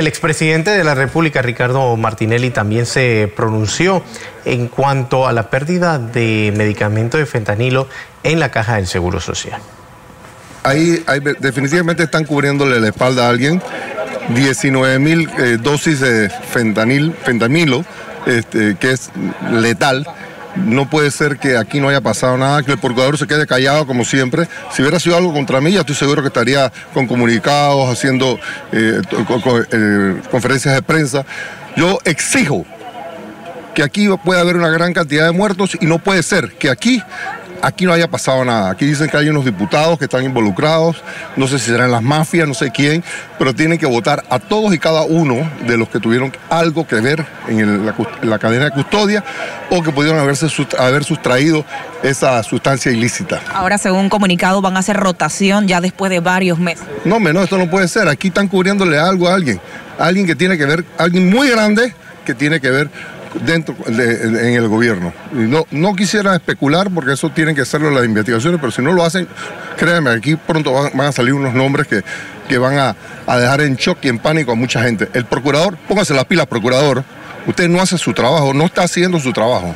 El expresidente de la República, Ricardo Martinelli, también se pronunció en cuanto a la pérdida de medicamento de fentanilo en la caja del Seguro Social. Ahí, definitivamente están cubriéndole la espalda a alguien. 19 mil eh, dosis de fentanil, fentanilo, este, que es letal no puede ser que aquí no haya pasado nada, que el procurador se quede callado como siempre. Si hubiera sido algo contra mí, ya estoy seguro que estaría con comunicados, haciendo eh, eh, conferencias de prensa. Yo exijo que aquí pueda haber una gran cantidad de muertos y no puede ser que aquí aquí no haya pasado nada. Aquí dicen que hay unos diputados que están involucrados, no sé si serán las mafias, no sé quién, pero tienen que votar a todos y cada uno de los que tuvieron algo que ver en, la, cadena de custodia o que pudieron haberse, haber sustraído esa sustancia ilícita. Ahora, según comunicado, van a hacer rotación ya después de varios meses. No, no, esto no puede ser. Aquí están cubriéndole algo a alguien. Alguien que tiene que ver, alguien muy grande que tiene que ver dentro en el gobierno. no, no quisiera especular porque eso tienen que hacerlo las investigaciones, pero si no lo hacen, créanme, aquí pronto van, a salir unos nombres que, que van a, a, dejar en shock y en pánico a mucha gente. El procurador, póngase las pilas, procurador, usted no hace su trabajo, no está haciendo su trabajo.